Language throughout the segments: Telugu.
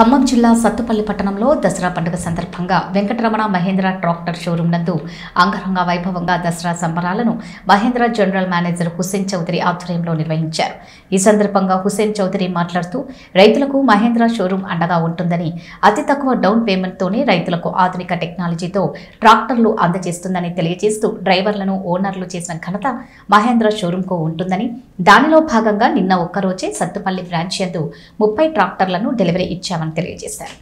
ఖమ్మం జిల్లా సత్తుపల్లి పట్టణంలో దసరా పండుగ సందర్భంగా వెంకటరమణ మహేంద్ర ట్రాక్టర్ షోరూం నందు అంగరంగ వైభవంగా దసరా సంబరాలను మహేంద్ర జనరల్ మేనేజర్ హుస్సేన్ చౌదరి ఆధ్వర్యంలో నిర్వహించారు. ఈ సందర్భంగా హుస్సేన్ చౌదరి మాట్లాడుతూ రైతులకు మహేంద్ర షోరూం అండగా ఉంటుందని అతి తక్కువ డౌన్ పేమెంట్తోనే రైతులకు ఆధునిక టెక్నాలజీతో ట్రాక్టర్లు అందజేస్తుందని తెలియజేస్తూ డ్రైవర్లను ఓనర్లు చేసిన ఘనత మహేంద్ర షోరూంకు ఉంటుందని దానిలో భాగంగా నిన్న ఒక్కరోజే సత్తుపల్లి బ్రాంచ్ యందు ముప్పై ట్రాక్టర్లను డెలివరీ ఇచ్చామని తెలియజేశారు.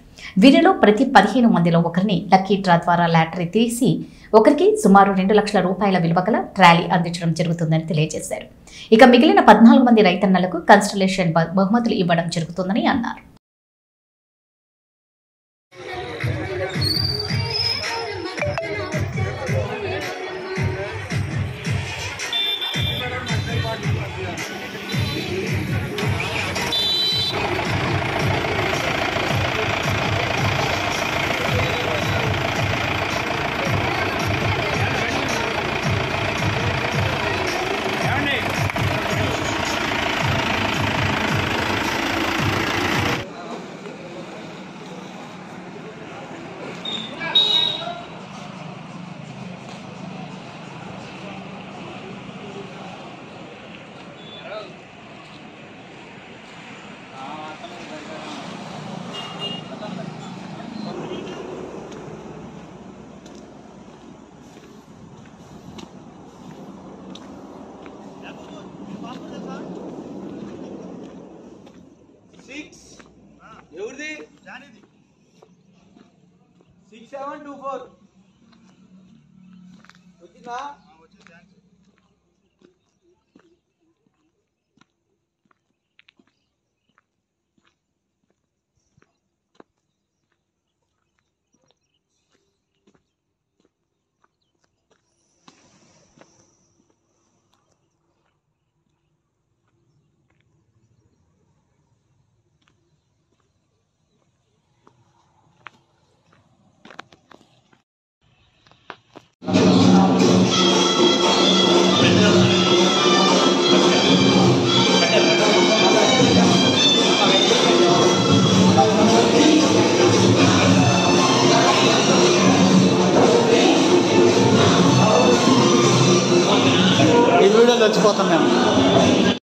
వీరిలో ప్రతి పదిహేను మందిలో ఒకరిని లక్కీ డ్రా ద్వారా లాటరీ తీసి ఒకరికి సుమారు రెండు లక్షల రూపాయల విలువ గల ట్రాలీ అందించడం జరుగుతుందని తెలియజేశారు. ఇక మిగిలిన పద్నాలుగు మంది రైతన్నలకు కన్స్టలేషన్ బహుమతులు ఇవ్వడం జరుగుతుందని అన్నారు. సిక్స్ సెవెన్ టూ ఫోర్ వచ్చిందా Olha lá de volta mesmo.